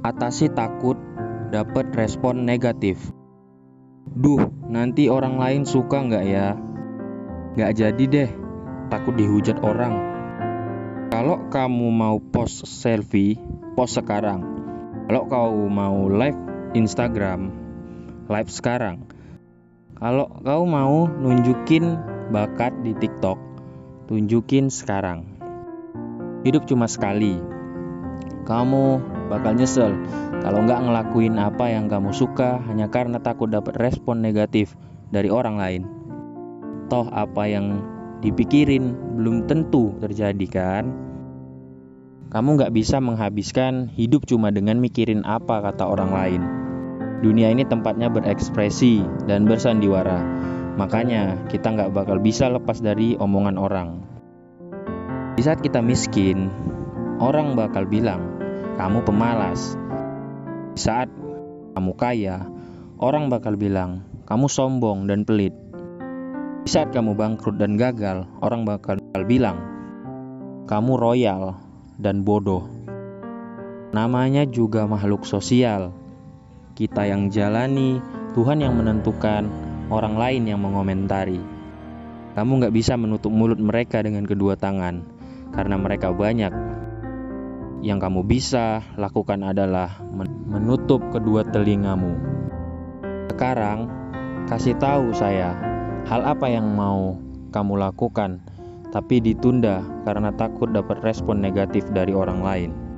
Atasi takut dapat respon negatif. Duh, nanti orang lain suka nggak ya? Nggak jadi deh, takut dihujat orang. Kalau kamu mau post selfie, post sekarang. Kalau kau mau live Instagram, live sekarang. Kalau kau mau nunjukin bakat di TikTok, tunjukin sekarang. Hidup cuma sekali. Kamu bakal nyesel kalau nggak ngelakuin apa yang kamu suka hanya karena takut dapat respon negatif dari orang lain. Toh apa yang dipikirin belum tentu terjadi kan? Kamu nggak bisa menghabiskan hidup cuma dengan mikirin apa kata orang lain. Dunia ini tempatnya berekspresi dan bersandiwara. Makanya kita nggak bakal bisa lepas dari omongan orang. Di saat kita miskin, orang bakal bilang, kamu pemalas. Saat kamu kaya, orang bakal bilang kamu sombong dan pelit. Saat kamu bangkrut dan gagal, orang bakal bilang kamu royal dan bodoh. Namanya juga makhluk sosial. Kita yang jalani, Tuhan yang menentukan, orang lain yang mengomentari. Kamu nggak bisa menutup mulut mereka dengan kedua tangan, karena mereka banyak yang kamu bisa lakukan adalah menutup kedua telingamu. Sekarang, kasih tahu saya hal apa yang mau kamu lakukan, tapi ditunda karena takut dapat respon negatif dari orang lain.